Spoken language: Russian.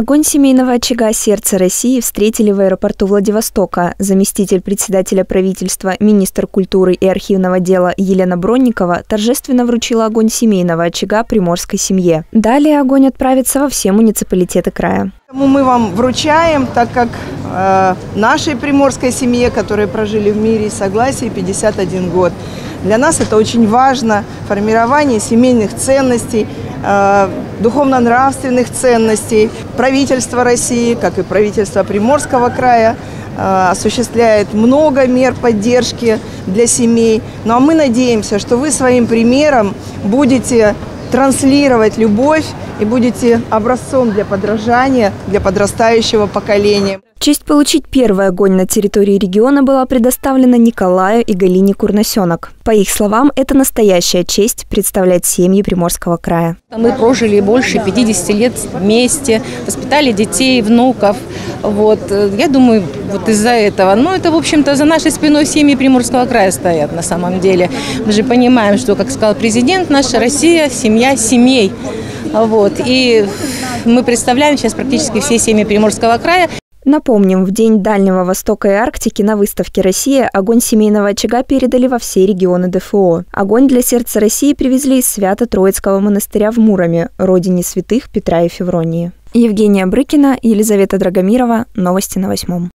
Огонь семейного очага «Сердце России» встретили в аэропорту Владивостока. Заместитель председателя правительства, министр культуры и архивного дела Елена Бронникова торжественно вручила огонь семейного очага приморской семье. Далее огонь отправится во все муниципалитеты края. Мы вам вручаем, так как э, нашей приморской семье, которые прожили в мире и согласии 51 год, для нас это очень важно, формирование семейных ценностей, духовно-нравственных ценностей. Правительство России, как и правительство Приморского края, э, осуществляет много мер поддержки для семей. Ну а мы надеемся, что вы своим примером будете транслировать любовь и будете образцом для подражания для подрастающего поколения. Честь получить первый огонь на территории региона была предоставлена Николаю и Галине Курносенок. По их словам, это настоящая честь представлять семьи Приморского края. Мы прожили больше 50 лет вместе, воспитали детей, внуков. Вот. Я думаю, вот из-за этого. Но это, в общем-то, за нашей спиной семьи Приморского края стоят на самом деле. Мы же понимаем, что, как сказал президент, наша Россия – семья семей. Вот. И мы представляем сейчас практически все семьи Приморского края. Напомним, в День Дальнего Востока и Арктики на выставке «Россия» огонь семейного очага передали во все регионы ДФО. Огонь для сердца России привезли из Свято-Троицкого монастыря в Муроме, родине святых Петра и Февронии. Евгения Брыкина, Елизавета Драгомирова. Новости на восьмом.